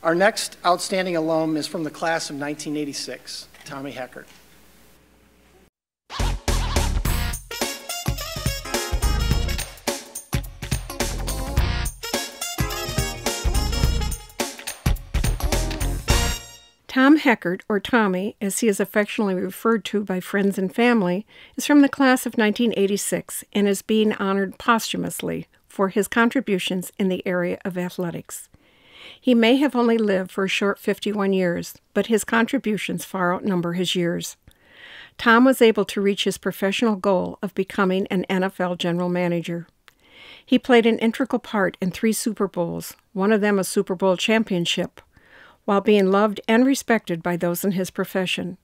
Our next outstanding alum is from the class of 1986, Tommy Heckert. Tom Heckert, or Tommy, as he is affectionately referred to by friends and family, is from the class of 1986 and is being honored posthumously for his contributions in the area of athletics. He may have only lived for a short 51 years, but his contributions far outnumber his years. Tom was able to reach his professional goal of becoming an NFL general manager. He played an integral part in three Super Bowls, one of them a Super Bowl championship, while being loved and respected by those in his profession.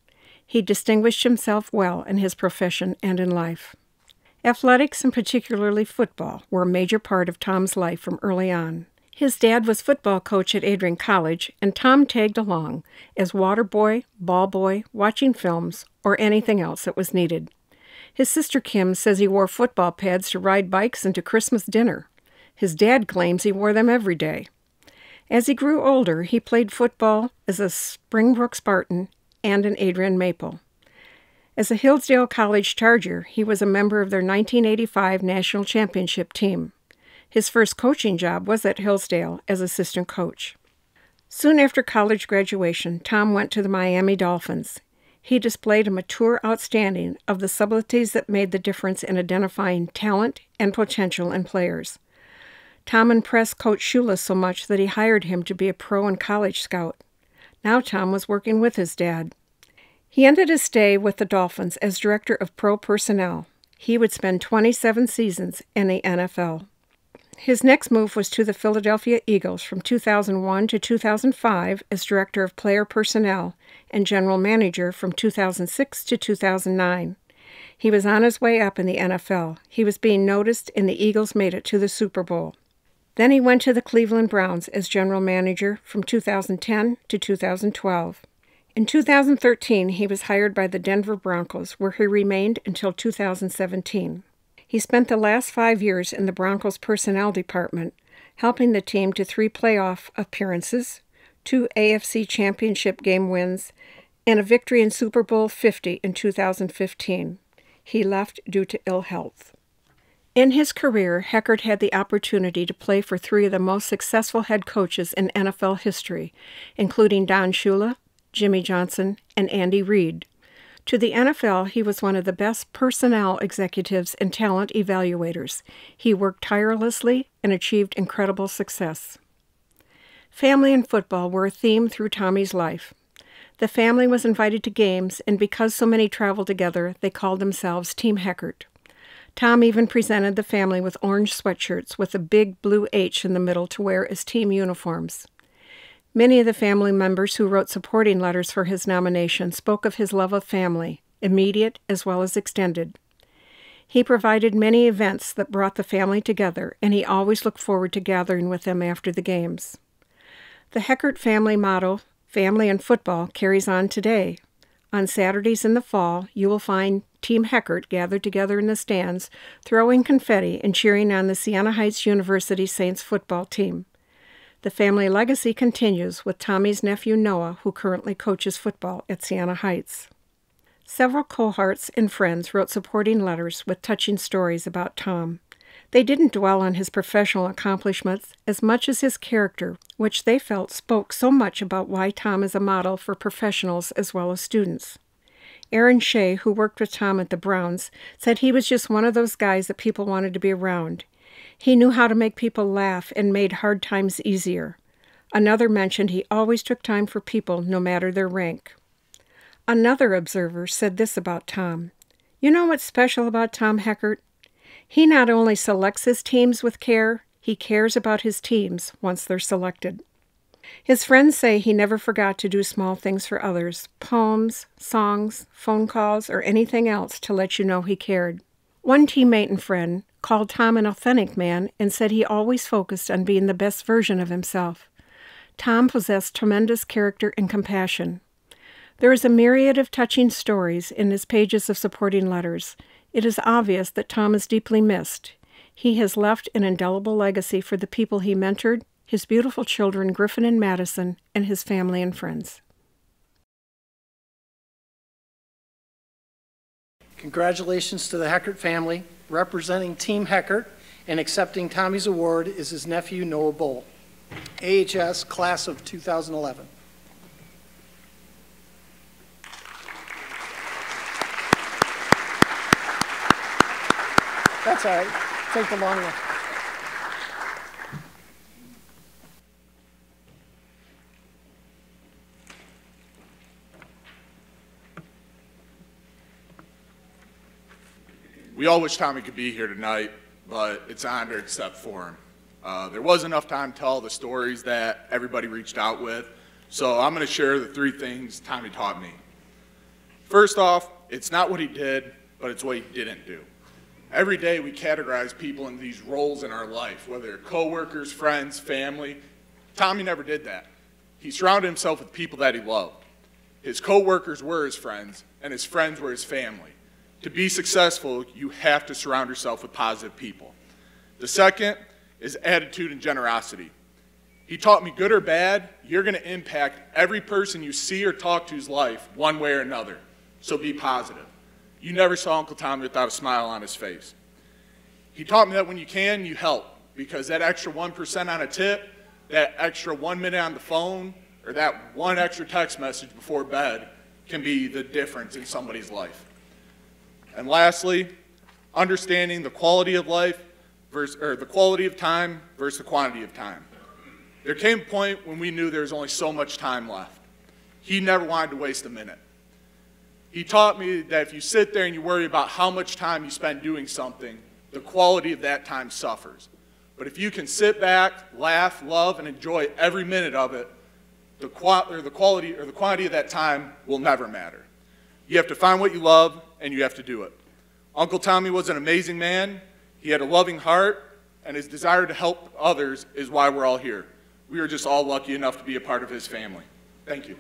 He distinguished himself well in his profession and in life. Athletics, and particularly football, were a major part of Tom's life from early on. His dad was football coach at Adrian College, and Tom tagged along as water boy, ball boy, watching films, or anything else that was needed. His sister Kim says he wore football pads to ride bikes and to Christmas dinner. His dad claims he wore them every day. As he grew older, he played football as a Springbrook Spartan and an Adrian Maple. As a Hillsdale College Charger, he was a member of their 1985 national championship team. His first coaching job was at Hillsdale as assistant coach. Soon after college graduation, Tom went to the Miami Dolphins. He displayed a mature outstanding of the subtleties that made the difference in identifying talent and potential in players. Tom impressed Coach Shula so much that he hired him to be a pro and college scout. Now Tom was working with his dad. He ended his stay with the Dolphins as director of pro personnel. He would spend 27 seasons in the NFL. His next move was to the Philadelphia Eagles from 2001 to 2005 as director of player personnel and general manager from 2006 to 2009. He was on his way up in the NFL. He was being noticed, and the Eagles made it to the Super Bowl. Then he went to the Cleveland Browns as general manager from 2010 to 2012. In 2013, he was hired by the Denver Broncos, where he remained until 2017. He spent the last five years in the Broncos personnel department, helping the team to three playoff appearances, two AFC championship game wins, and a victory in Super Bowl 50 in 2015. He left due to ill health. In his career, Heckert had the opportunity to play for three of the most successful head coaches in NFL history, including Don Shula, Jimmy Johnson, and Andy Reid. To the NFL, he was one of the best personnel executives and talent evaluators. He worked tirelessly and achieved incredible success. Family and football were a theme through Tommy's life. The family was invited to games, and because so many traveled together, they called themselves Team Heckert. Tom even presented the family with orange sweatshirts with a big blue H in the middle to wear as team uniforms. Many of the family members who wrote supporting letters for his nomination spoke of his love of family, immediate as well as extended. He provided many events that brought the family together, and he always looked forward to gathering with them after the games. The Heckert family motto, Family and Football, carries on today. On Saturdays in the fall, you will find Team Heckert gathered together in the stands, throwing confetti and cheering on the Siena Heights University Saints football team. The family legacy continues with Tommy's nephew Noah, who currently coaches football at Siena Heights. Several cohorts and friends wrote supporting letters with touching stories about Tom. They didn't dwell on his professional accomplishments as much as his character, which they felt spoke so much about why Tom is a model for professionals as well as students. Aaron Shea, who worked with Tom at the Browns, said he was just one of those guys that people wanted to be around. He knew how to make people laugh and made hard times easier. Another mentioned he always took time for people, no matter their rank. Another observer said this about Tom You know what's special about Tom Heckert? He not only selects his teams with care, he cares about his teams once they're selected. His friends say he never forgot to do small things for others poems, songs, phone calls, or anything else to let you know he cared. One teammate and friend called Tom an authentic man and said he always focused on being the best version of himself. Tom possessed tremendous character and compassion. There is a myriad of touching stories in his pages of supporting letters. It is obvious that Tom is deeply missed. He has left an indelible legacy for the people he mentored, his beautiful children Griffin and Madison, and his family and friends. Congratulations to the Heckert family. Representing Team Heckert and accepting Tommy's award is his nephew Noah Bull, AHS Class of 2011. That's all right. Take the long one. We all wish Tommy could be here tonight, but it's an honor to accept for him. Uh, there was enough time to tell the stories that everybody reached out with, so I'm going to share the three things Tommy taught me. First off, it's not what he did, but it's what he didn't do. Every day we categorize people in these roles in our life, whether coworkers, friends, family. Tommy never did that. He surrounded himself with people that he loved. His coworkers were his friends, and his friends were his family. To be successful, you have to surround yourself with positive people. The second is attitude and generosity. He taught me good or bad, you're going to impact every person you see or talk to's life one way or another. So be positive. You never saw Uncle Tommy without a smile on his face. He taught me that when you can, you help, because that extra 1% on a tip, that extra one minute on the phone, or that one extra text message before bed can be the difference in somebody's life. And lastly, understanding the quality of life versus, or the quality of time versus the quantity of time. There came a point when we knew there was only so much time left. He never wanted to waste a minute. He taught me that if you sit there and you worry about how much time you spend doing something, the quality of that time suffers. But if you can sit back, laugh, love, and enjoy every minute of it, the, qua- or the quality or the quantity of that time will never matter. You have to find what you love and you have to do it. Uncle Tommy was an amazing man. He had a loving heart, and his desire to help others is why we're all here. We are just all lucky enough to be a part of his family. Thank you.